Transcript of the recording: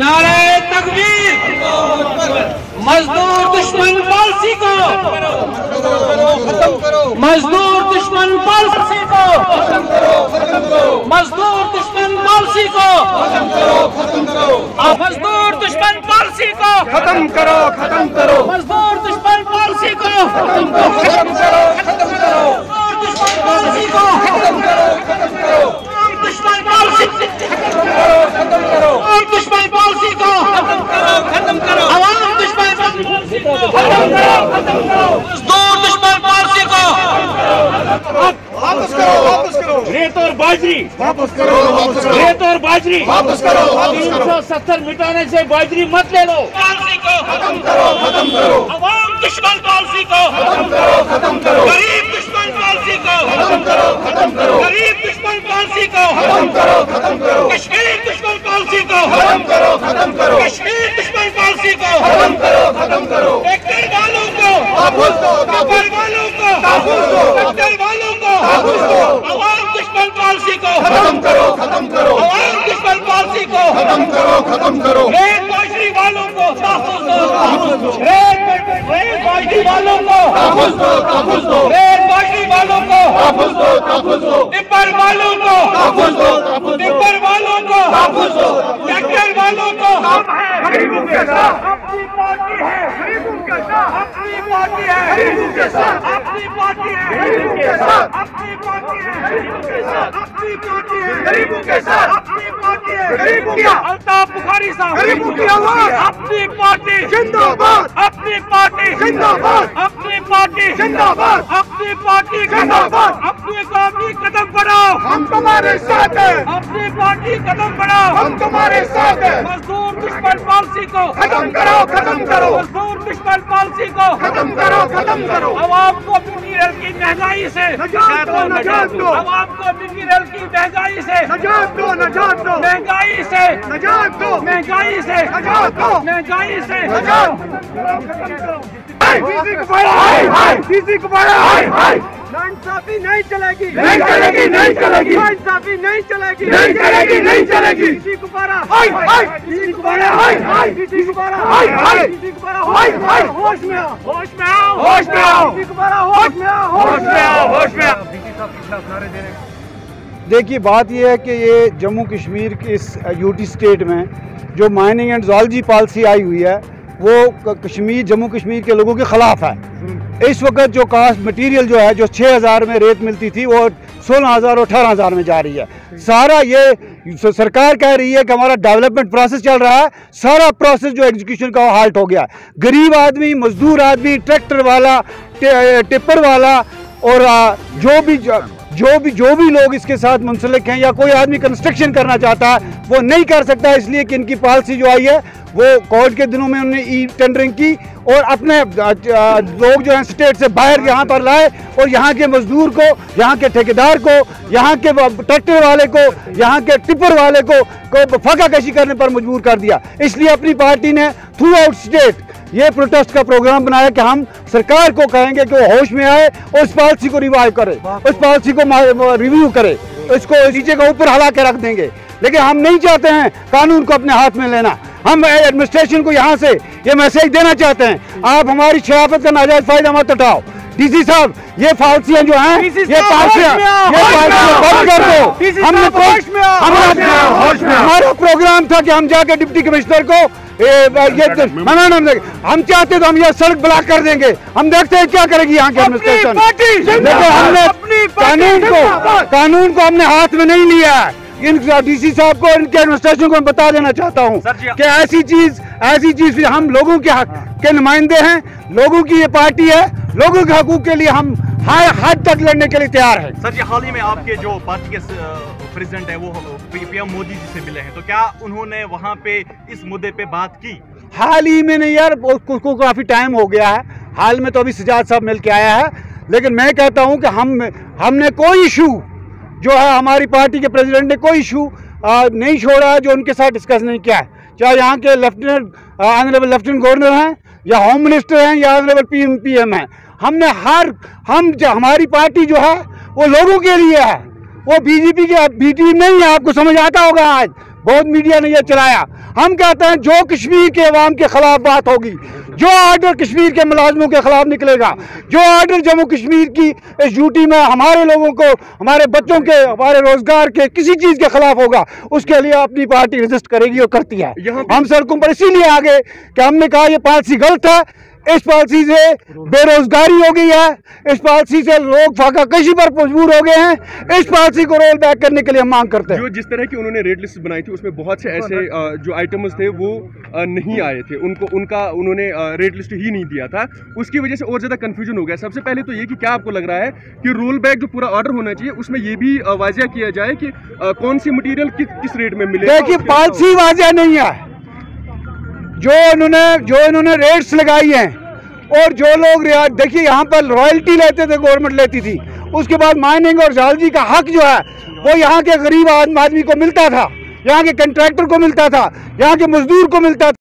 नारे तकबीर। मजदूर दुश्मन पॉलिसी को। मजदूर दुश्मन पॉलिसी को। मजदूर दुश्मन पॉलिसी को। मजदूर दुश्मन पॉलिसी को। खत्म करो खत्म करो। मजदूर दुश्मन पॉलिसी को। खत्म करो खत्म करो। मजदूर दुश्मन पॉलिसी को दुश्मन पॉलिसी खत्म और रेत और बाजरी वापस करो वापस और बाजरी वापस करो तीन सौ सत्तर मिटाने से बाजरी मत ले लो पॉलिसी को खत्म करो खत्म करो आवाम दुश्मन पॉलिसी को खत्म करो खत्म करो गरीब दुश्मन पॉलिसी को खत्म करो खत्म करो गरीब दुश्मन पॉलिसी को खत्म करो खत्म करो कश्मीर दुश्मन पॉलिसी को खत्म करो खत्म करो कश्मीर दुश्मन पॉलिसी को खत्म करो खत्म करो ट्रैक्टर वालों को ताबूत दो कबर वालों को ताबूत दो ट्रैक्टर वालों को ताबूत दो आवाम दुश्मन पॉलिसी को खत्म करो खत्म करो आवाम दुश्मन पॉलिसी को खत्म करो खत्म करो रेल बाजरी वालों को ताबूत दो रेल रेल वालों को ताबूत दो ताबूत दो रेल बाजरी वालों को ताबूत दो ताबूत दो टिप्पर वालों को ताबूत दो टिप्पर वालों को ताबूत दो ट्रैक्टर वालों को गरीबों के साथ अपनी पार्टी है गरीबों के साथ अपनी पार्टी है अपनी पार्टी है अपनी पार्टी है अपनी पार्टी है गरीबों के साथ अपनी पार्टी है गरीबों की अल्ताफ बुखारी साहब गरीबों की आवाज़ अपनी पार्टी जिंदाबाद अपनी पार्टी जिंदाबाद अपनी पार्टी जिंदाबाद अपनी पार्टी जिंदाबाद अपनी पार्टी कदम बढ़ाओ हम तुम्हारे साथ हैं अपनी पार्टी कदम बढ़ाओ हम तुम्हारे साथ हैं मजदूर दुश्मन पॉलिसी को खत्म करो खत्म करो मजदूर दुश्मन पॉलिसी को खत्म करो खत्म करो। आवाम को मटीरियल की महँगाई से नजात दो नजात दो। आवाम को मटीरियल की महँगाई से नजात दो नजात दो। महँगाई से नजात दो। महँगाई से नजात दो। महँगाई से नजात किसी को बड़ा हाय हाय किसी को बड़ा नहीं चलेगी। नहीं चलेगी नहीं चलेगी। नाइंसाफी नहीं चलेगी। नहीं चलेगी नहीं चलेगी। किसी को बड़ा हाय हाय। किसी को बड़ा हाय हाय। किसी को बड़ा हाय हाय। किसी को बड़ा हाय हाय। होश में आओ। होश में आओ। होश में आओ। किसी को बड़ा होश में आओ होश में आओ होश में आओ। देखिए बात यह है कि ये जम्मू कश्मीर के इस यूटी स्टेट में जो माइनिंग एंड जोलॉजी पॉलिसी आई हुई है वो कश्मीर जम्मू कश्मीर के लोगों के ख़िलाफ़ है। इस वक्त जो कास्ट मटेरियल जो है, जो 6000 में रेत मिलती थी, वो 16000 और अठारह हज़ार में जा रही है। सारा ये सरकार कह रही है कि हमारा डेवलपमेंट प्रोसेस चल रहा है। सारा प्रोसेस जो एग्जीक्यूशन का वो हाल्ट हो गया। गरीब आदमी, मजदूर आदमी ट्रैक्टर वाला टिप्पर वाला और जो भी जो भी जो भी लोग इसके साथ मुंसलिक हैं या कोई आदमी कंस्ट्रक्शन करना चाहता है, वो नहीं कर सकता। इसलिए कि इनकी पॉलिसी जो आई है वो कोविड के दिनों में उन्होंने ई टेंडरिंग की और अपने लोग जो हैं स्टेट से बाहर यहाँ पर लाए और यहाँ के मजदूर को यहाँ के ठेकेदार को यहाँ के ट्रैक्टर वाले को यहाँ के टिप्पर वाले को, फाका कशी करने पर मजबूर कर दिया। इसलिए अपनी पार्टी ने थ्रू आउट स्टेट ये प्रोटेस्ट का प्रोग्राम बनाया कि हम सरकार को कहेंगे कि वो होश में आए और उस पॉलिसी को रिवाइव करे उस पॉलिसी को रिव्यू करे इसको नीचे का ऊपर हला के रख देंगे। लेकिन हम नहीं चाहते हैं कानून को अपने हाथ में लेना। हम एडमिनिस्ट्रेशन को यहाँ से ये मैसेज देना चाहते हैं। आप हमारी शराफत का नाजायज फ़ायदा मत उठाओ। डीसी साहब ये पॉलिसियाँ जो हैं ये पॉलिसियाँ ये बंद कर दो। हमने हमारा प्रोग्राम था कि हम जाके डिप्टी कमिश्नर को ए, ये मेमोरेंडम देंगे हम चाहते तो हम ये सड़क ब्लॉक कर देंगे। हम देखते हैं क्या करेगी यहाँ की एडमिनिस्ट्रेशन देखो हमने कानून को कानून को हमने हाथ में नहीं लिया है। इन डीसी साहब को इनके एडमिनिस्ट्रेशन को बता देना चाहता हूँ कि ऐसी चीज़ ऐसी चीज़ हम लोगों के हक के नुमाइंदे हैं लोगों की ये पार्टी है लोगों के हकूक के लिए हम हर हद तक लड़ने के लिए तैयार हैं। सर जी हाल ही में आपके जो पार्टी के प्रेसिडेंट है वो पीएम मोदी जी से मिले हैं। तो क्या उन्होंने वहाँ पे इस मुद्दे पे बात की? हाल ही में नहीं यार उसको काफ़ी टाइम हो गया है। हाल में तो अभी सजाद साहब मिल के आया है। लेकिन मैं कहता हूँ कि हम हमने कोई इशू जो है हमारी पार्टी के प्रेसिडेंट ने कोई इशू नहीं छोड़ा है जो उनके साथ डिस्कस नहीं किया है। चाहे यहाँ के लेफ्टिनेंट ऑनरेबल लेफ्टिनेंट गवर्नर हैं, या होम मिनिस्टर हैं, या honourable P M P M हैं। हमने हर, हम हमारी पार्टी जो है, वो लोगों के लिए है। वो बीजेपी के बी नहीं है, आपको समझ आता होगा आज। बहुत मीडिया ने यह चलाया। हम कहते हैं जो कश्मीर के अवाम के खिलाफ बात होगी जो आर्डर कश्मीर के मुलाजमों के खिलाफ निकलेगा जो आर्डर जम्मू कश्मीर की इस ड्यूटी में हमारे लोगों को हमारे बच्चों के हमारे रोज़गार के किसी चीज़ के खिलाफ होगा उसके लिए अपनी पार्टी रजिस्ट करेगी और करती है। हम सड़कों पर इसीलिए आगे कि हमने कहा यह पॉलिसी गलत है। इस पॉलिसी से बेरोजगारी हो गई है। इस पॉलिसी से लोग फाका कशी पर मजबूर हो गए हैं। इस पॉलिसी को रोल बैक करने के लिए हम मांग करते हैं। जो जिस तरह की उन्होंने रेड लिस्ट बनाई थी उसमें बहुत से ऐसे जो आइटम्स थे वो नहीं आए थे। उनको, उनका, उन्होंने रेड लिस्ट ही नहीं दिया था। उसकी वजह से और ज़्यादा कंफ्यूजन हो गया। सबसे पहले तो ये कि क्या आपको लग रहा है कि रोल बैक जो पूरा ऑर्डर होना चाहिए, उसमें ये भी वाजिया किया जाए कि कौन सी मटेरियल किस किस रेट में मिले। देखिए, पॉलिसी वाजिया नहीं है। जो इन्होंने जो इन्होंने रेट्स लगाई हैं और जो लोग देखिए, यहाँ पर रॉयल्टी लेते थे गवर्नमेंट लेती थी। उसके बाद माइनिंग और जालजी का हक जो है, वो यहाँ के गरीब आदमी को मिलता था। यहाँ के कंट्रैक्टर को मिलता था यहाँ के मजदूर को मिलता था।